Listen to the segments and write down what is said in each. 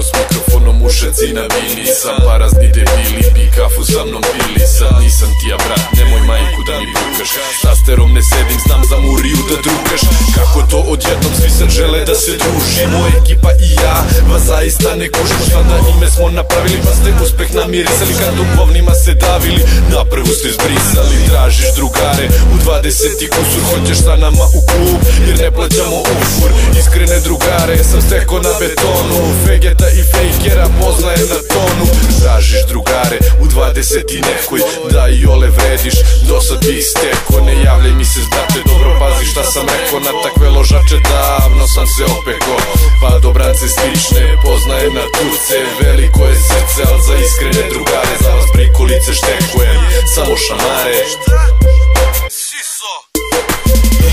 Заедно с микрофоном ушаци набили Сам паразни дебили, би кафу са мном пили. Сад нисам тија брат, немој мајку да ми букаш Астером не седим, знам за мурiju да друкаш. Како то одједном сви се желе да се дружи. Моја екипа и ја Vas zaista ne kužimo Šta da ime smo napravili, pa ste uspeh namirisali Kad u govnima se davili, napravu ste zbrisali Tražiš drugare, u 20 kusur Hoćeš sa nama u klub, jer ne plaćamo ufur. Iskrene drugare, sam steko na betonu. Vegeta i fejkera poznaje na tonu. Tražiš drugare u 20 i nekoj Da i ole vrediš, dosad bi isteko Ne javljaj mi se zbrate, dobro pazi šta sam rekao. Na takve ložače davno sam se opeko Pa dobrance slične, poznaje na turce Veliko je srce, al za iskrene drugare Za vas prikolice štekujem, samo šamare.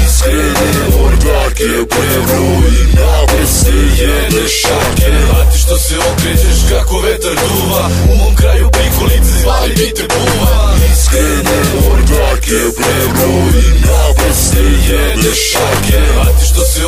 Iskrene ordake Prevru i naprste jedne šake. A ti što se okrećeš kako vetar duva U mom kraju prikolice zvali bi te buva. Iskrene ordake Prevru i naprste jedne šake. A ti što se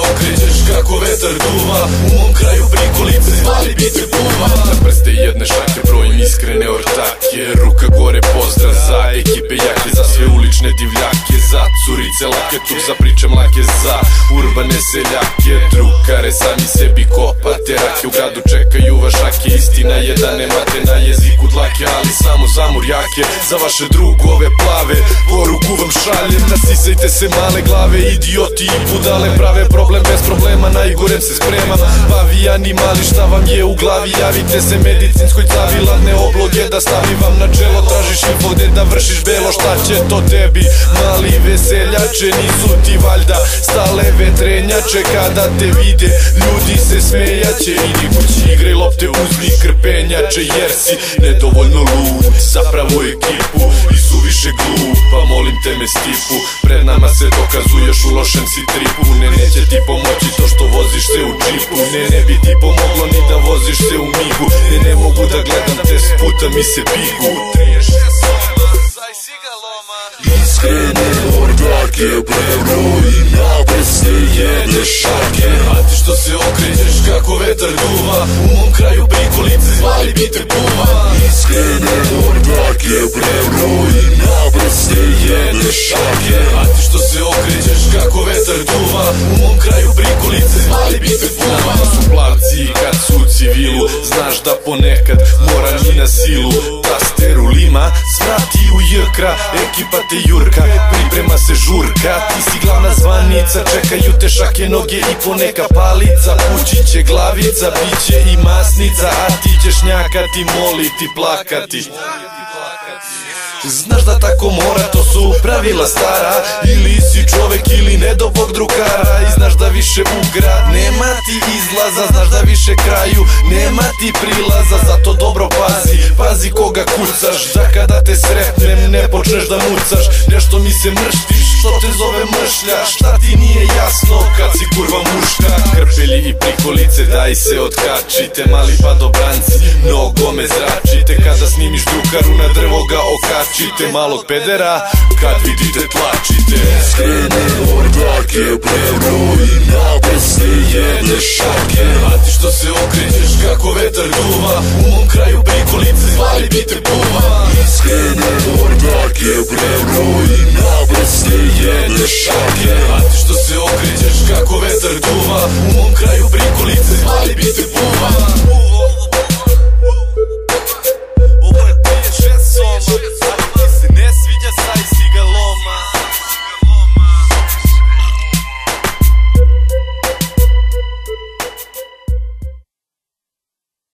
kako vetar duva U mom kraju prikolice zvali bi te buva Na prste jedne šake brojim iskrene ortake Ruka gore pozdrav za ekipe jake Za sve ulične divljake Za curice lake tu za priče mlake Za urbane seljake. Drukare sami sebi kopate Rake u gradu čekaju vašake. Istina je da nemate na jeziku dlake Ali samo za murjake Za vaše drugove plave Poruku vam šaljem. Nasisajte se male glave Idioti i budale Prave problem bez problema Najgorem se spremam Pavijani mali šta vam je u glavi? Javite se medicinskoj cavi Ladne obloge da stavi vam na čelo. Tražiš info da vršiš belo. Šta će to tebi? Mali veseljače Nisu ti valjda Stale vetrenjače. Kada te vide Ljudi se smejaće. Idi kući igraj lopte uzmi krpenjače Jer si nedovoljno lud. Zapravo ekipu I suviše glup Pa molim te me stipu. Pred nama se dokazuješ u lošem si tripu. Ne neće ti pomoći to što voziš se u džipu Ne ne bi ti pomoglo ni da voziš se u migu. Ne ne mogu da gledam te sputa mi se bigu 36 soma Zaj si ga loma Iskrene ordake Prevru i naprste jedne šake. A ti što se okrećeš kako vetar duva U mom kraju prikolice zvali bi te buva Iskrene ordake Prevru i naprste jedne šake. A ti što se okrećeš kako vetar duva U mom kraju prikolice zvali bi te buva Su plavci kad su u civilu. Znaš da ponekad mora ni na silu. Tasteru lima, svrati u jkra Ekipa te jurka, priprema se žurka Ti si glavna zvanica, čekaju te šake noge i poneka palica. Pući će glavica, bit će i masnica A ti ćeš njakati, moliti, plakati Znaš da tako mora, to su pravila stara. Ili si čovek ili ne do bog drugara I znaš da više u grad nema ti izlaza. Znaš da više kraju nema ti prilaza. Zato dobro pazi, pazi koga kucaš. Da kada te sretnem ne počneš da mucaš. Nešto mi se mrštiš, što te zove mršlja. Šta ti nije jasno kad si kurva muška? Krpelji i prikolice daj se otkačite Mali padobranci, mnogo me zračite Kada snimiš drukaru na drvo ga okačite Malog pedera, kad vidite tlačite Iskrene ordake Prevru i naprste jedne šake. A ti što se okrećeš kako vetar duva U mom kraju prikolice zvali bi te buva Iskrene ordake Prevru i naprste jedne šake. A ti što se okrećeš kako vetar duva U mom kraju